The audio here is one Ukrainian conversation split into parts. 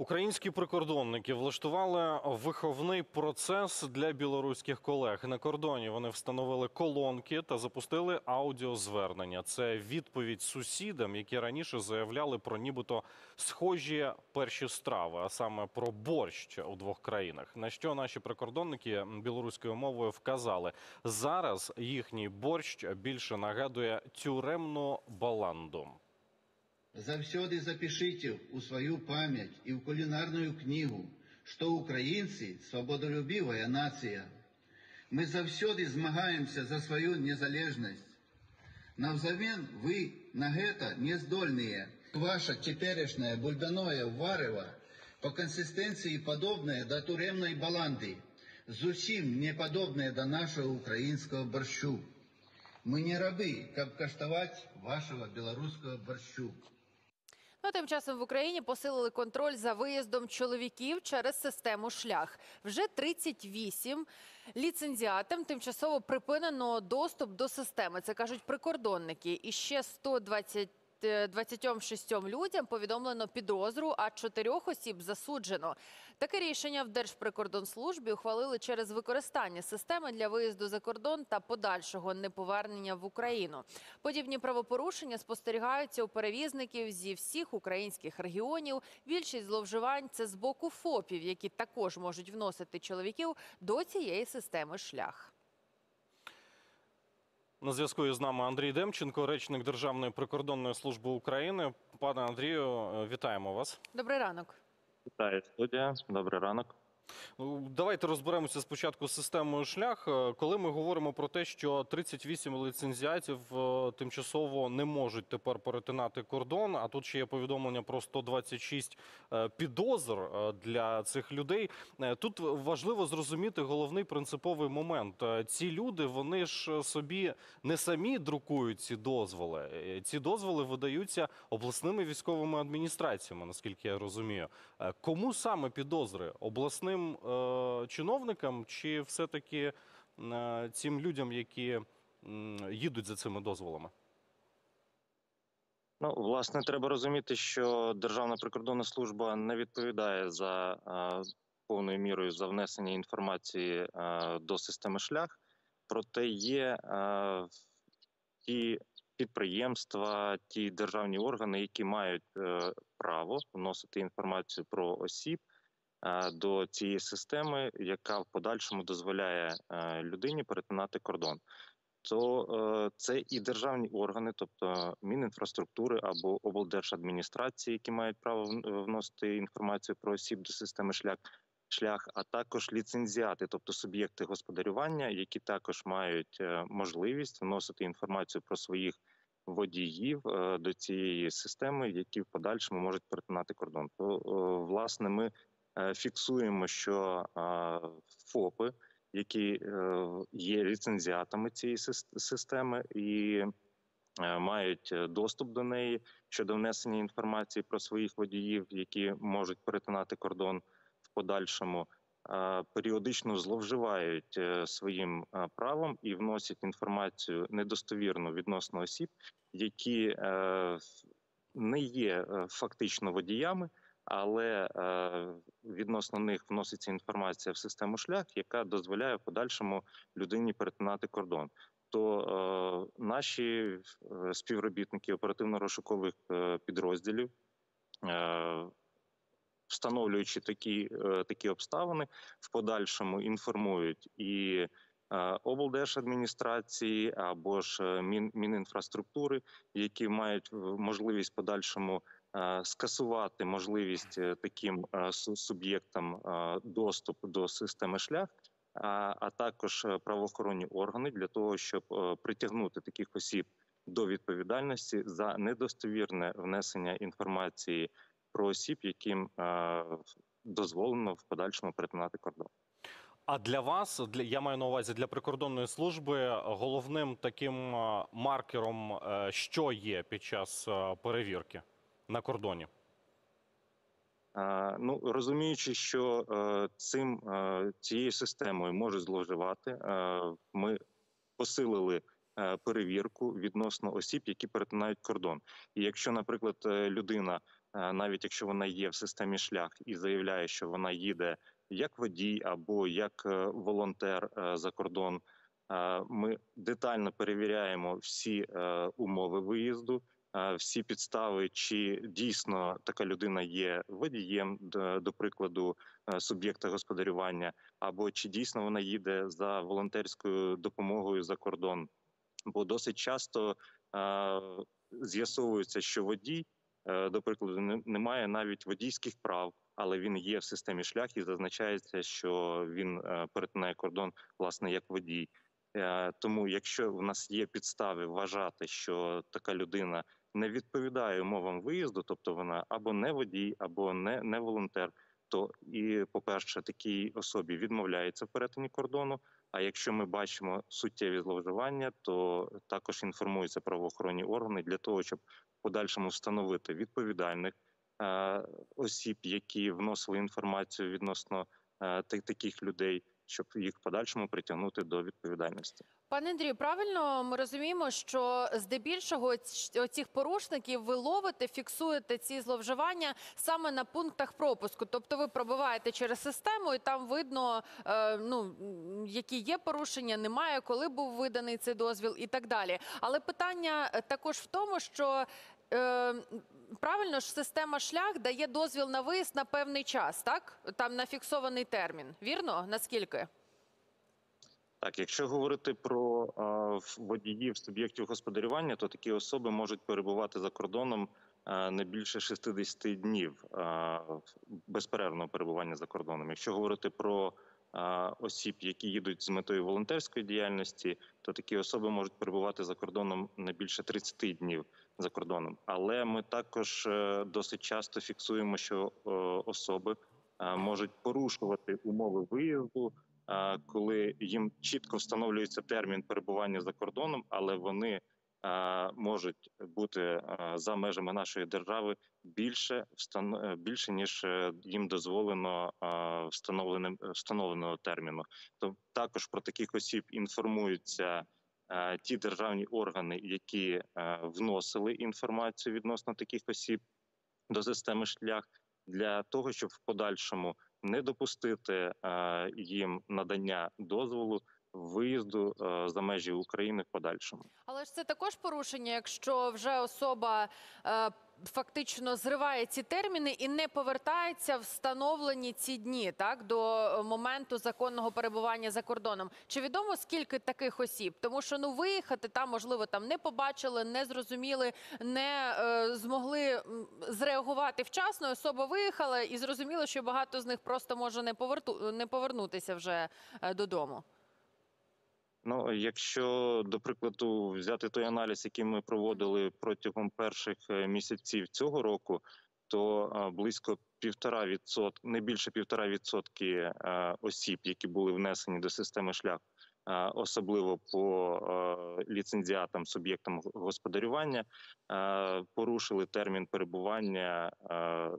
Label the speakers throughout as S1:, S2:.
S1: Українські прикордонники влаштували виховний процес для білоруських колег. На кордоні вони встановили колонки та запустили аудіозвернення. Це відповідь сусідам, які раніше заявляли про нібито схожі перші страви, а саме про борщ у двох країнах. На що наші прикордонники білоруською мовою вказали зараз їхній борщ більше нагадує тюремну баланду
S2: Завсёды запишите у свою память и в кулинарную книгу, что украинцы – свободолюбивая нация. Мы завсёды змагаемся за свою незалежность. Навзамен вы на гэта не здольныя. Ваше теперешнее бульбяное варево по консистенции подобное до тюремной баланды, зусім не подобное до нашего украинского борщу. Мы не рабы, как каштовать вашего белорусского борщу.
S3: Ну, тим часом в Україні посилили контроль за виїздом чоловіків через систему шлях. Вже 38 ліцензіатам тимчасово припинено доступ до системи. Це кажуть прикордонники. І ще 120 е, 26 людям повідомлено підозру, а чотирьох осіб засуджено. Таке рішення в Держприкордонслужбі ухвалили через використання системи для виїзду за кордон та подальшого неповернення в Україну. Подібні правопорушення спостерігаються у перевізників зі всіх українських регіонів. Більшість зловживань це з боку ФОПів, які також можуть вносити чоловіків до цієї системи шлях.
S1: На зв'язку із нами Андрій Демченко, речник Державної прикордонної служби України. Пане Андрію, вітаємо вас.
S3: Добрий ранок.
S4: Вітаю студія. Добрий ранок.
S1: Ну, Давайте розберемося спочатку з системою шлях. Е, Коли ми говоримо про те, що 38 ліцензіатів е, тимчасово не можуть тепер перетинати кордон, а тут ще є повідомлення про 126 е, підозр для цих людей. Тут важливо зрозуміти головний принциповий момент. Ці люди вони ж собі не самі друкують ці дозволи. Ці дозволи видаються обласними військовими адміністраціями, наскільки я розумію. Кому саме підозри? Обласним е, чиновникам чи все-таки е, цим людям, які м, їдуть за цими дозволами?
S4: Ну, власне, треба розуміти, що Державна прикордонна служба не відповідає за е, повною мірою за внесення інформації е, до системи шлях. Проте є е, ті підприємства, ті державні органи, які мають е, право вносити інформацію про осіб до цієї системи, яка в подальшому дозволяє е, людині перетинати кордон. то е, це і державні органи, тобто Мінінфраструктури або облдержадміністрації, які мають право вносити інформацію про осіб до системи шлях, шлях, а також ліцензіати, тобто суб'єкти господарювання, які також мають е, можливість вносити інформацію про своїх водіїв е, до цієї системи, які в подальшому можуть перетинати кордон. То е, власне ми е, фіксуємо, що е, ФОПи які е, є ліцензіатами цієї системи і е, мають е, доступ до неї щодо внесення інформації про своїх водіїв, які можуть перетинати кордон в подальшому. е, Періодично зловживають е, своїм е, правом і вносять інформацію недостовірну відносно осіб, які е, не є е, фактично водіями, але е, відносно них вноситься інформація в систему шлях, яка дозволяє в подальшому людині перетинати кордон. То е, наші е, співробітники оперативно-розшукових е, підрозділів, е, встановлюючи такі, е, такі обставини, в подальшому інформують і е, облдержадміністрації або ж Мін, Мінінфраструктури, які мають можливість в подальшому скасувати можливість е, таким е, суб'єктам е, доступ до системи шлях, а, також е, правоохоронні органи для того, щоб е, притягнути таких осіб до відповідальності за недостовірне внесення інформації про осіб, яким е, дозволено в подальшому перетинати кордон.
S1: А для вас, для я маю на увазі для прикордонної служби, головним таким е, маркером, е, що є під час е, перевірки на кордоні?
S4: Ну розуміючи, що е, цим е, цією системою може зловживати, е, ми посилили перевірку відносно осіб, які перетинають кордон. І якщо, наприклад, людина навіть якщо вона є в системі шлях і заявляє, що вона їде як водій або як волонтер за кордон, ми детально перевіряємо всі умови виїзду, всі підстави, чи дійсно така людина є водієм, до, прикладу, е, суб'єкта господарювання, або чи дійсно вона їде за волонтерською допомогою за кордон. Бо досить часто е, з'ясовується, що водій, е, до прикладу, не, має навіть водійських прав, але він є в системі шлях і зазначається, що він е, перетинає кордон власне як водій. Е, Тому, якщо в нас є підстави вважати, що така людина не відповідає умовам виїзду, тобто вона або не водій, або не, не волонтер, то і, по-перше, такій особі відмовляється в перетині кордону. А якщо ми бачимо суттєві зловживання, то також інформуються правоохоронні органи для того, щоб в подальшому встановити відповідальних е, осіб, які вносили інформацію відносно е, таких людей, щоб їх подальшому притягнути до відповідальності.
S3: Пане Андрію, правильно ми розуміємо, що здебільшого оцих порушників ви ловите, фіксуєте ці зловживання саме на пунктах пропуску. Тобто ви пробиваєте через систему, і там видно, е, ну які є порушення, немає, коли був виданий цей дозвіл і так далі. Але питання е, також в тому, що е, правильно ж система шлях дає дозвіл на виїзд на певний час, так там на фіксований термін. Вірно? Наскільки?
S4: Так, якщо говорити про е, водіїв суб'єктів господарювання, то такі особи можуть перебувати за кордоном е, не більше 60 днів е, безперервного перебування за кордоном. Якщо говорити про осіб, які їдуть з метою волонтерської діяльності, то такі особи можуть перебувати за кордоном не більше 30 днів за кордоном. Але ми також е, досить часто фіксуємо, що е, особи е, можуть порушувати умови виїзду коли їм чітко встановлюється термін перебування за кордоном, але вони можуть бути за межами нашої держави більше е, більше ніж е, їм дозволено встановленим встановленого терміну. То також про таких осіб інформуються. е, Ті державні органи, які е, вносили інформацію відносно таких осіб до системи шлях, для того, щоб в подальшому не допустити е, їм надання дозволу виїзду е, за межі України в подальшому.
S3: Але ж це також порушення, якщо вже особа е, фактично зриває ці терміни і не повертається встановлені ці дні, так до моменту законного перебування за кордоном. Чи відомо скільки таких осіб? Тому що ну виїхати там, можливо, там не побачили, не зрозуміли, не е, змогли зреагувати вчасно. Особа виїхала і зрозуміло, що багато з них просто може не поверту не повернутися вже е, додому.
S4: Ну, якщо до прикладу взяти той аналіз, який ми проводили протягом перших е, місяців цього року, то е, близько півтора відсот, не більше півтора відсотки е, осіб, які були внесені до системи шлях, особливо по ліцензіатам, суб'єктам господарювання, порушили термін перебування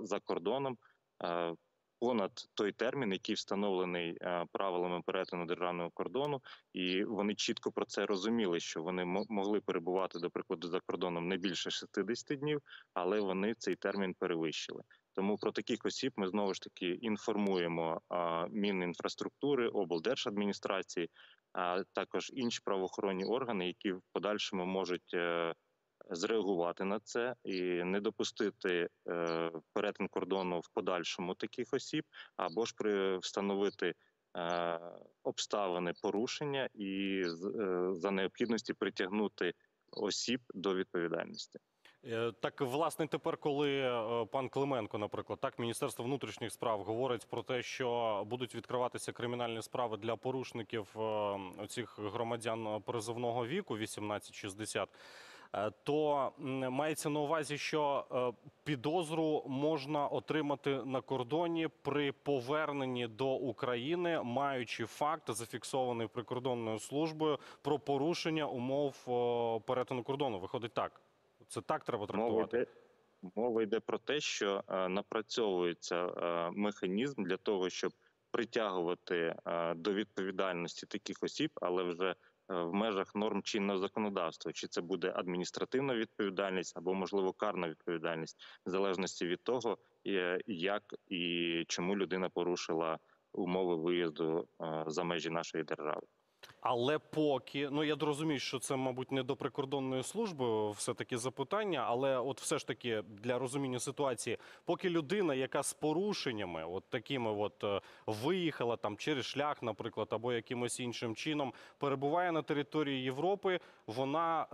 S4: за кордоном. Е, Понад той термін, який встановлений е, правилами перетину державного кордону, і вони чітко про це розуміли, що вони мо- могли перебувати, до прикладу, за кордоном не більше 60 днів, але вони цей термін перевищили. Тому про таких осіб ми знову ж таки інформуємо Мінінфраструктури, облдержадміністрації, а також інші правоохоронні органи, які в подальшому можуть. Зреагувати на це і не допустити е, перетин кордону в подальшому таких осіб, або ж при встановити е, обставини порушення і е, за необхідності притягнути осіб до відповідальності.
S1: Так, власне, тепер, коли пан Клименко, наприклад, так, Міністерство внутрішніх справ говорить про те, що будуть відкриватися кримінальні справи для порушників оцих громадян призовного віку 18-60, е, то мається на увазі, що е, підозру можна отримати на кордоні при поверненні до України, маючи факт, зафіксований прикордонною службою, про порушення умов е, перетину кордону. Виходить так. Це так треба трактувати.
S4: мова йде про те, що е, напрацьовується е, механізм для того, щоб притягувати е, до відповідальності таких осіб, але вже в межах норм чинного законодавства, чи це буде адміністративна відповідальність або можливо карна відповідальність, в залежності від того, е, як і чому людина порушила умови виїзду е, за межі нашої держави.
S1: Але поки, ну я розумію, що це, мабуть, не до прикордонної служби все-таки запитання, але от все ж таки для розуміння ситуації, поки людина, яка з порушеннями, от такими от е, виїхала там через шлях, наприклад, або якимось іншим чином, перебуває на території Європи, вона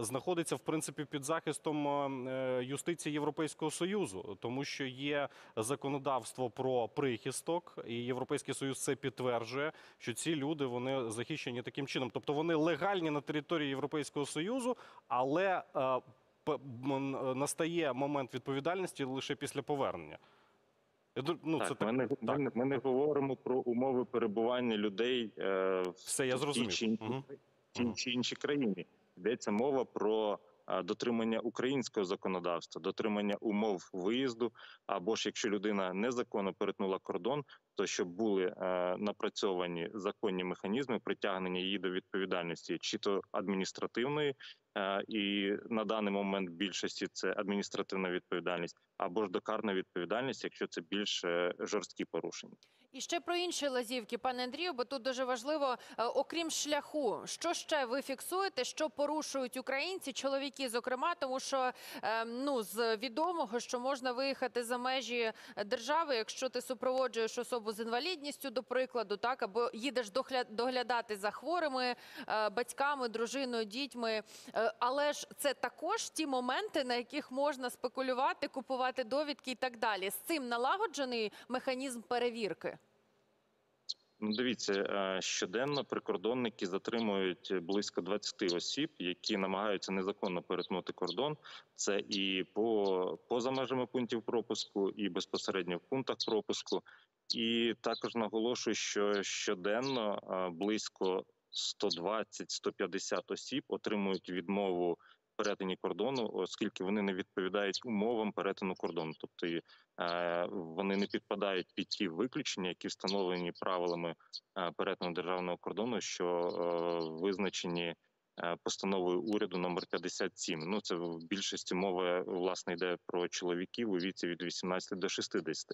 S1: е, знаходиться в принципі під захистом е, юстиції Європейського союзу, тому що є законодавство про прихисток, і Європейський союз це підтверджує, що ці люди вони захищені таким чином. Тобто вони легальні на території Європейського союзу, але е, настає момент відповідальності лише після повернення. Ну, це
S4: так,
S1: так,
S4: ми, не, ми,
S1: так.
S4: не- ми не говоримо про умови перебування людей е, в
S1: Все, я зрозумів. Мгм.
S4: Тій чи іншій країні. Йдеться мова про дотримання українського законодавства, дотримання умов виїзду, або ж якщо людина незаконно перетнула кордон, то щоб були е, напрацьовані законні механізми притягнення її до відповідальності, чи то адміністративної, е, і на даний момент більшості це адміністративна відповідальність, або ж докарна відповідальність, якщо це більш е, жорсткі порушення.
S3: І ще про інші лазівки, пане Андрію, бо тут дуже важливо, окрім шляху, що ще ви фіксуєте, що порушують українці, чоловіки, зокрема, тому що ну з відомого, що можна виїхати за межі держави, якщо ти супроводжуєш особу з інвалідністю, до прикладу, так або їдеш доглядати за хворими е, батьками, дружиною, дітьми. Е, Але ж це також ті моменти, на яких можна спекулювати, купувати довідки і так далі. З цим налагоджений механізм перевірки.
S4: Ну, дивіться, е, щоденно прикордонники затримують близько 20 осіб, які намагаються незаконно перетнути кордон. Це і по поза межами пунктів пропуску, і безпосередньо в пунктах пропуску. І також наголошую, що щоденно близько 120-150 осіб отримують відмову перетині кордону, оскільки вони не відповідають умовам перетину кордону, тобто е, вони не підпадають під ті виключення, які встановлені правилами е, перетину державного кордону, що е, визначені постановою уряду номер 57. Ну це в більшості мови власне йде про чоловіків у віці від 18 до 60.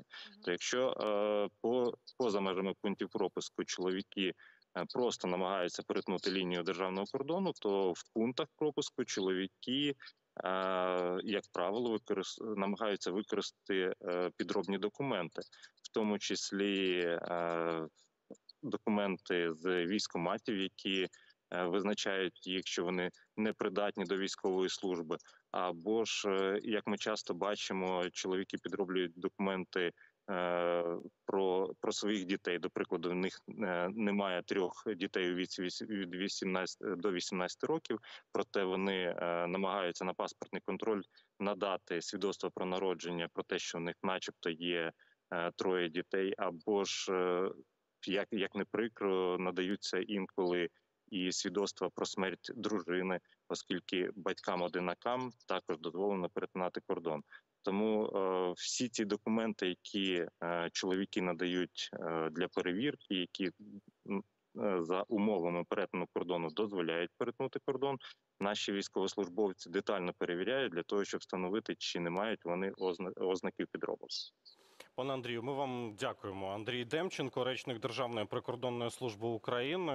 S4: То якщо е, по поза межами пунктів пропуску чоловіки е, просто намагаються перетнути лінію державного кордону, то в пунктах пропуску чоловіки. е, Як правило, використ- намагаються використати е, підробні документи, в тому числі е, документи з військоматів, які е, визначають їх, що вони непридатні до військової служби. Або ж, е, як ми часто бачимо, чоловіки підроблюють документи е, про, про своїх дітей. До прикладу, в них е, немає трьох дітей у віці від 18 до 18 років, проте вони е, намагаються на паспортний контроль надати свідоцтво про народження, про те, що в них, начебто, є е, троє дітей, або ж е, як, як не прикро, надаються інколи і свідоцтва про смерть дружини, оскільки батькам-одинакам також дозволено перетинати кордон. Тому е, всі ті документи, які е, чоловіки надають е, для перевірки, які е, за умовами перетину кордону дозволяють перетнути кордон, наші військовослужбовці детально перевіряють для того, щоб встановити, чи не мають вони озна- ознаків підробок.
S1: Пане Андрію, ми вам дякуємо. Андрій Демченко, речник Державної прикордонної служби України.